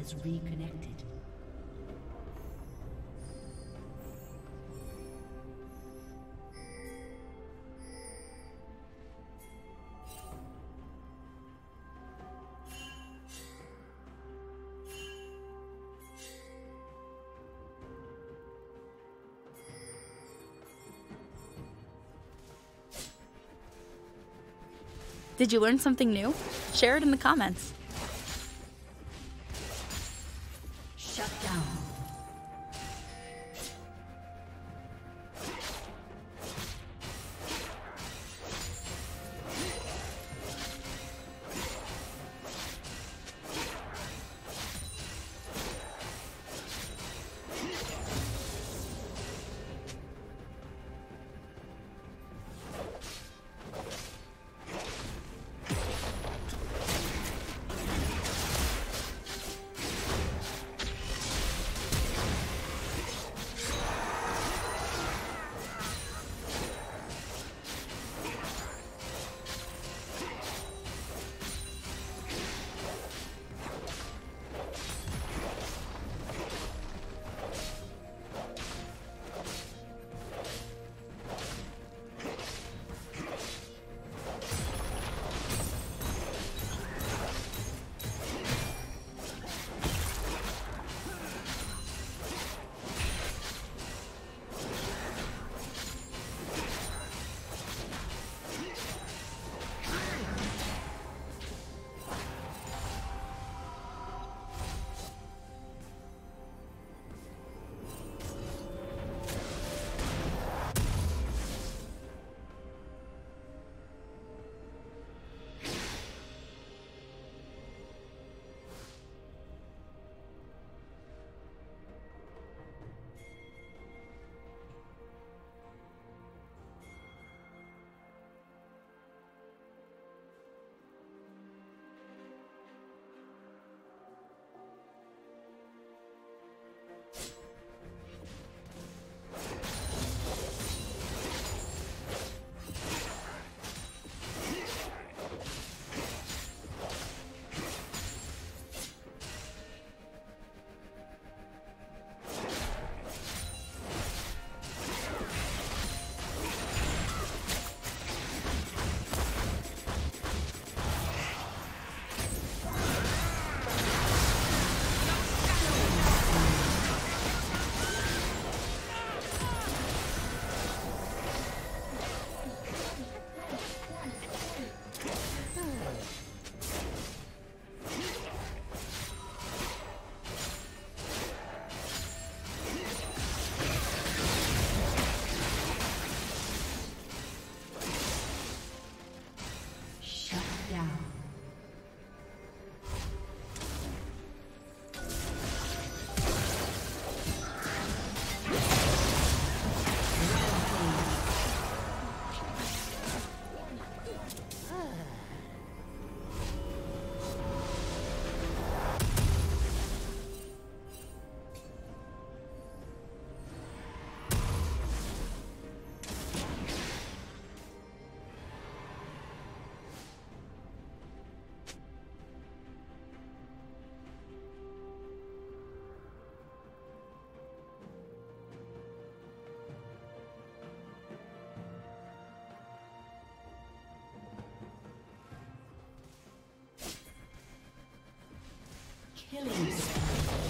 Has reconnected. Did you learn something new? Share it in the comments. Killing.